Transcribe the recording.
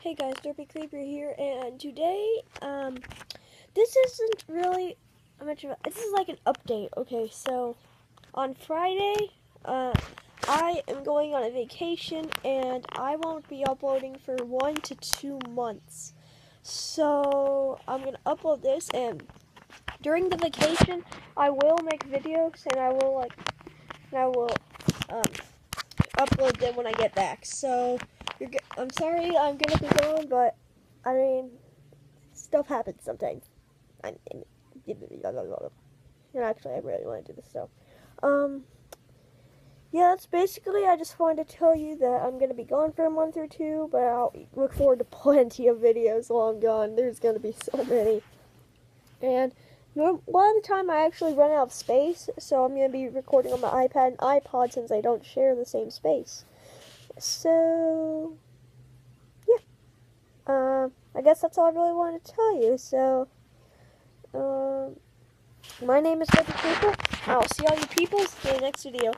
Hey guys, Derpy Creeper here, and today, um, this isn't really much of a, this is like an update, okay, so, on Friday, uh, I am going on a vacation, and I won't be uploading for one to two months, so, I'm gonna upload this, and during the vacation, I will make videos, and I will, like, and I will, um, upload them when I get back, so, I'm sorry I'm gonna be gone, but I mean, stuff happens sometimes. I, and actually, I really want to do this, so um, yeah, that's basically. I just wanted to tell you that I'm gonna be gone for a month or two, but I'll look forward to plenty of videos while I'm gone. There's gonna be so many, and a lot of the time I actually run out of space, so I'm gonna be recording on my iPad and iPod since I don't share the same space. So, yeah. Uh, I guess that's all I really wanted to tell you. So, um, my name is Debbie Cooper. I'll see all you people in the next video.